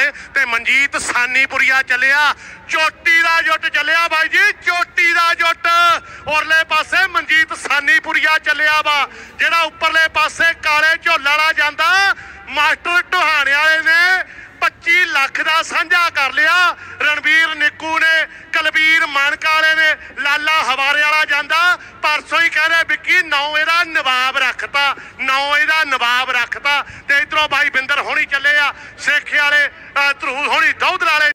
ਵਾਲੇ ਤੇ ਮਨਜੀਤ ਸਾਨੀਪੁਰੀਆ ਚੱਲਿਆ। ਚੋਟੀ ਦਾ ਜੁੱਟ ਚੱਲਿਆ ਬਾਈ ਜੀ, ਚੋਟੀ ਦਾ ਜੁੱਟ। ਔਰਲੇ ਪਾਸੇ ਮਨਜੀਤ ਸਾਨੀਪੁਰੀਆ ਚੱਲਿਆ ਵਾ, ਜਿਹੜਾ ਉੱਪਰਲੇ ਪਾਸੇ ਕਾਲੇ ਝੋਲ ਵਾਲਾ ਜਾਂਦਾ। ਮਾਸਟਰ ਢੋਹਾਣੇ ਵਾਲੇ ਨੇ 25 ਲੱਖ ਦਾ ਸਾਂਝਾ ਕਰ ਲਿਆ। ਰਣਵੀਰ ਨਿੱਕੂ ਨੇ, ਕਲਬੀਰ ਮਾਨਕਾ ਵਾਲੇ ਨੇ, ਲਾਲਾ ਹਵਾਰੇ ਵਾਲਾ ਜਾਂਦਾ। ਪਰਸੋਂ ਹੀ ਕਹਿੰਦੇ ਵਿੱਕੀ ਨੌ ਇਹਦਾ ਨਵਾਬ ਰੱਖਤਾ ਨੌ ਇਹਦਾ ਨਵਾਬ ਇਧਰੋਂ ਬਾਈ ਬਿੰਦਰ ਹੋਣੀ ਚੱਲੇ ਆ ਸੇਖੇ ਵਾਲੇ ਧਰੂ ਹੋਣੀ ਦੌਧਰ ਵਾਲੇ